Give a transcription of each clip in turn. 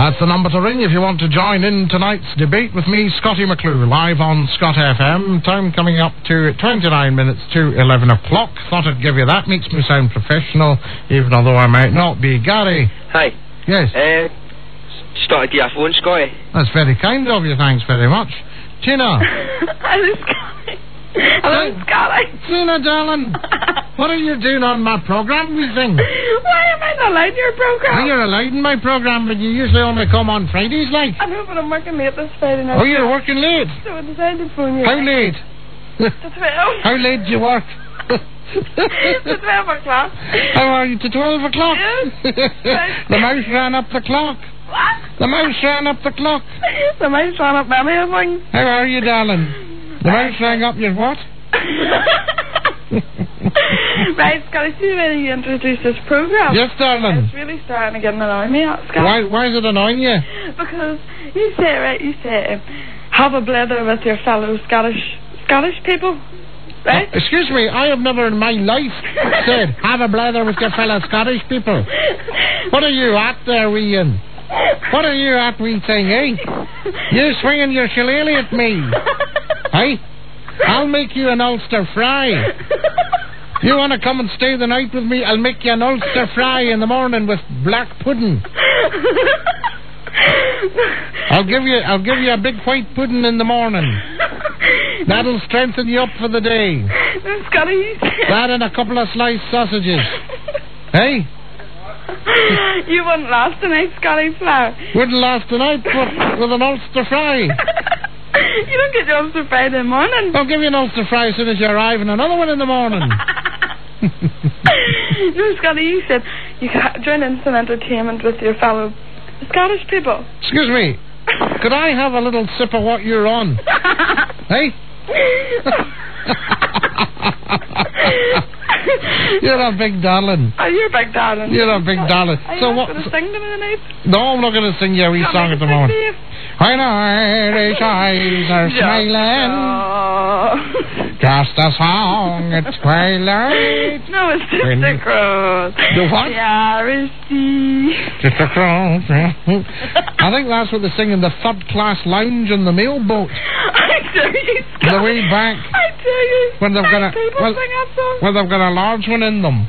That's the number to ring if you want to join in tonight's debate with me, Scottie McClue, live on Scot FM. Time coming up to 29 minutes to 11 o'clock. Thought I'd give you that. Makes me sound professional, even although I might not be. Gary. Hi. Yes. Uh, started your phone, Scottie. That's very kind of you. Thanks very much. Tina. Hello, Scottie. Hello, Scottie. Tina, darling. What are you doing on my program, wee thing? Why am I not allowed your program? Well, you're allowed in my program, but you usually only come on Fridays, like. I know, but I'm working late this Friday night. Oh, you're working late. So I decided to phone you. How late? To 12. How late do you work? to 12 o'clock. How are you? To 12 o'clock? Yes. the mouse ran up the clock. What? The mouse ran up the clock. The mouse ran up many of things. How are you, darling? The mouse rang up your what? right, Scottie, see when you introduced this program. Yes, darling. It's really starting to get annoying me, Scottie. Why, why is it annoying you? Because you say, right, you say, um, have a blather with your fellow Scottish Scottish people, right? Uh, excuse me, I have never in my life said, have a blather with your fellow Scottish people. What are you at there, Ian? What are you at, wee thing, eh? You swinging your shillelagh at me, eh? I'll make you an Ulster fry. You want to come and stay the night with me? I'll make you an Ulster fry in the morning with black pudding. I'll give you, I'll give you a big white pudding in the morning. That'll strengthen you up for the day. Scottie, That and a couple of sliced sausages. Hey, you wouldn't last tonight, Scottie Flower. wouldn't last tonight, but with an Ulster fry. you don't get your Ulster fry in the morning. I'll give you an Ulster fry as soon as you arrive and another one in the morning. no, Scottie, you said you could join in some entertainment with your fellow Scottish people. Excuse me, could I have a little sip of what you're on? Hey? You're a big darling. Are you're a big darling. You're a big darling. Are you So what? going to sing to me tonight? No, I'm not going to sing you a wee song at the moment. you? When Irish eyes are smiling, Oh. just a song at twilight. No, it's just When- a cross. The what? The Irish sea. Just a cross. I think that's what they sing in the third class lounge on the mailboat. I tell you, Scott. The way back I tell you. when they've got a well, sing that song. well, they've got a large one in them.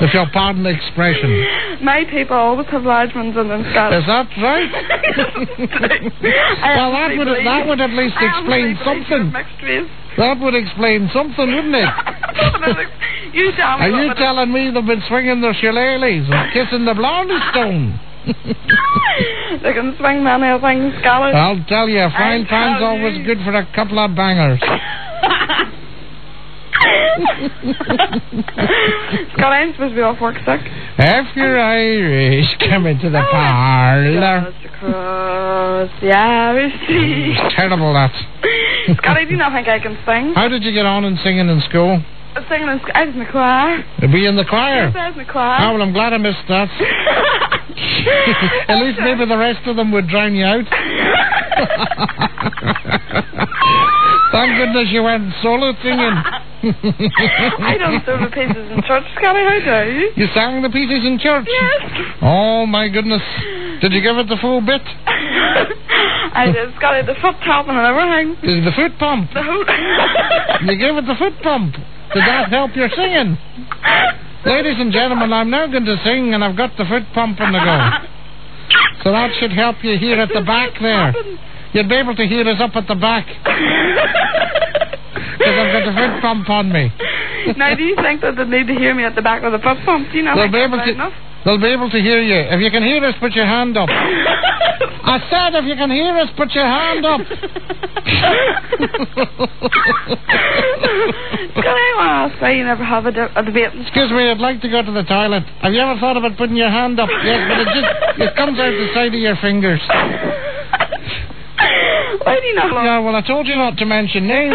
If you'll pardon the expression. My people always have large ones in them, Scott. Is that right? well, that would that would at least explain something. That would explain something, wouldn't it? you tell. Are you telling me they've been swinging their shillelaghs and kissing the Blarney stone? they can swing many things, Scott. I'll tell you, a frying I'll pan's tell always you. good for a couple of bangers. Scott, I'm supposed to be off work sick. If you're Irish, come into the oh, parlour. Just across the Irish sea. It's terrible, that. Scott, I do not think I can sing. How did you get on in singing in school? Singing in, I was in the choir. Were you in the choir? Yes, I was in the choir. Oh, well, I'm glad I missed that. At least maybe the rest of them would drown you out. Thank goodness you went solo singing. I don't do the pieces in church, Scottie. How dare you? You sang the pieces in church? Yes. Oh, my goodness. Did you give it the full bit? I did, Scottie. The foot pump and everything. Is the foot pump? The. You gave it the foot pump. Did that help your singing? Ladies and gentlemen, I'm now going to sing and I've got the foot pump on the go. So that should help you here at the back there. You'd be able to hear us up at the back. Because I've got the foot pump on me. now, do you think that they need to hear me at the back of the foot pump? Do you know? They'll be able to. enough? They'll be able to hear you. If you can hear us, put your hand up. I said, if you can hear us, put your hand up. Scottie, I ask why you never have a, de- a debate. Excuse me, I'd like to go to the toilet. Have you ever thought about putting your hand up? Yes, but it just it comes out the side of your fingers. Why do you not? Yeah, well, I told you not to mention names.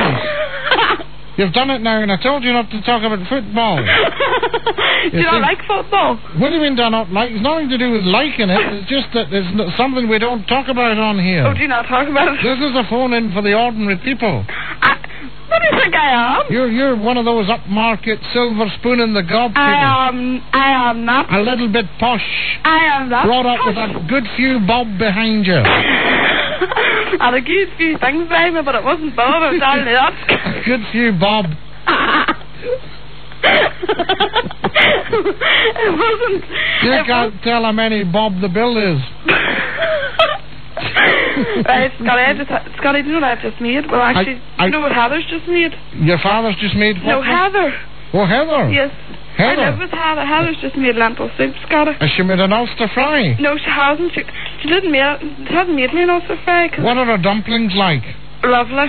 You've done it now, and I told you not to talk about football. do you You not like football? What do you mean, do not like? It's nothing to do with liking it. It's just that it's something we don't talk about on here. Oh, do you not talk about it? This is a phone in for the ordinary people. I, but do you think I am? You're you're one of those upmarket silver spoon in the gob people. I am. I am not. A little bit posh. I am not. Brought up with a good few bob behind you. I had a good few things behind me, but it wasn't Bob. Er I'm telling you that. A good few bob. it wasn't. You it can't tell how many bob the bill is. right, Scottie, I just, Scottie, do you know what I've just made? Well, actually, I- do you know what Heather's just made? Your father's just made what? No, Heather. Oh, Heather. Yes. Heather. I live with Heather. Heather's just made lentil soup, Scottie. Has she made an Ulster fry? No, she hasn't. She, she didn't make. She hasn't made me an Ulster fry. What are the dumplings like? lovely.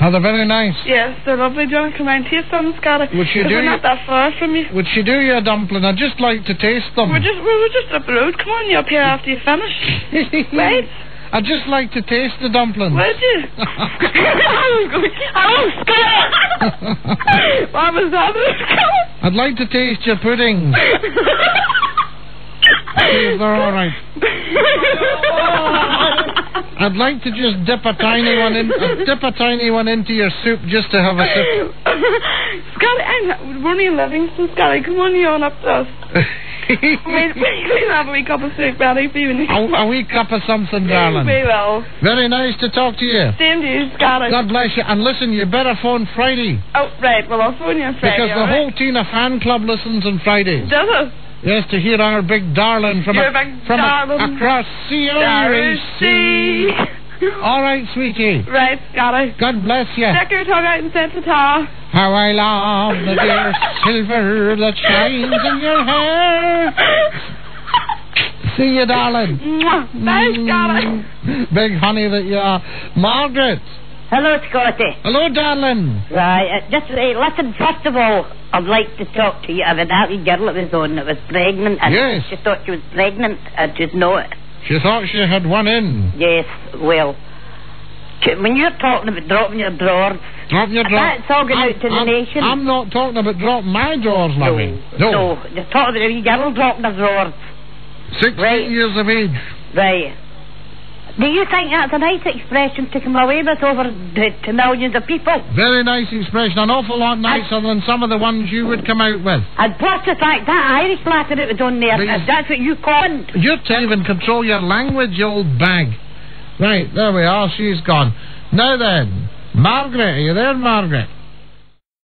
Are they very nice? Yes, they're lovely. You come and taste them, Scottie? Would she do We're you- not that far from you. Would she do you a dumpling? I'd just like to taste them. We're just we're, just up the road. Come on, you're up here after you finish. Right? I'd just like to taste the dumplings. Would you? oh, Scottie! what was that, I'd like to taste your puddings. If they're all right. I'd like to just dip a tiny one in, uh, dip a tiny one into your soup just to have a sip. Scottie, I'm, in Livingston, Scottie. Come on, you on up to us. We'll have a wee cup of soup ready for you. a, a wee cup of something, darling. We will. Very nice to talk to you. Same to you, Scottie. God bless you. And listen, you better phone Friday Oh, right. Well, I'll phone you on Friday. because the right? whole Tina fan club listens on Fridays. Does it? Yes, to hear our big darling from a, big from a- across sea Darcy. All right, sweetie. Right, Scottie. God bless you. Stick your tongue out and say ta-ta. How I love the dear silver that shines in your hair. See you, darling. Mwah. Bye, Scottie. Mm, Big honey that you are. Margaret. Hello, Scottie. Hello, darling. Right, uh, just uh, listen. First of all, I'd like to talk to you about that wee girl that was on that was pregnant, and Yes. she thought she was pregnant. I just know it. She thought she had one in. Yes, well, when you're talking about dropping your drawers, Drop your drop. That's all going I'm, out to the I'm- nation. I'm not talking about dropping my drawers, lovey. no, no, just talking about a wee girl dropping her drawers. 16 Right. years of age. Right. Do you think that's a nice expression to come away with over to, to millions of people? Very nice expression. An awful lot nicer than some of the ones you would come out with. And plus the fact that Irish latter that was on there, if that's what you coined. You can't even control your language, you old bag. Right, there we are. She's gone. Now then, Margaret, are you there, Margaret?